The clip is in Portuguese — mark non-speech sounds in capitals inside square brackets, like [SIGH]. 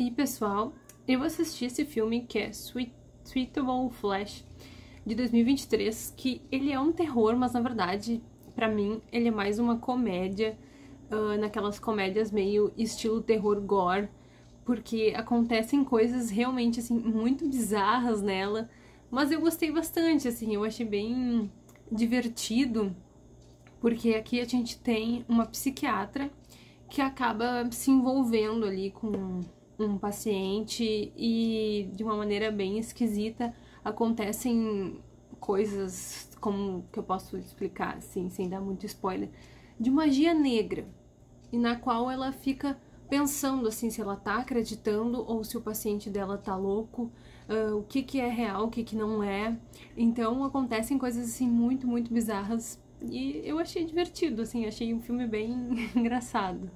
E pessoal, eu assisti esse filme que é Sweet, Sweetable Flash de 2023, que ele é um terror, mas na verdade, para mim, ele é mais uma comédia, uh, naquelas comédias meio estilo terror gore, porque acontecem coisas realmente assim muito bizarras nela, mas eu gostei bastante, assim, eu achei bem divertido, porque aqui a gente tem uma psiquiatra que acaba se envolvendo ali com um paciente e de uma maneira bem esquisita acontecem coisas como que eu posso explicar assim, sem dar muito spoiler, de magia negra, e na qual ela fica pensando assim se ela tá acreditando ou se o paciente dela tá louco, uh, o que que é real, o que que não é. Então acontecem coisas assim muito, muito bizarras e eu achei divertido, assim, achei um filme bem [LAUGHS] engraçado.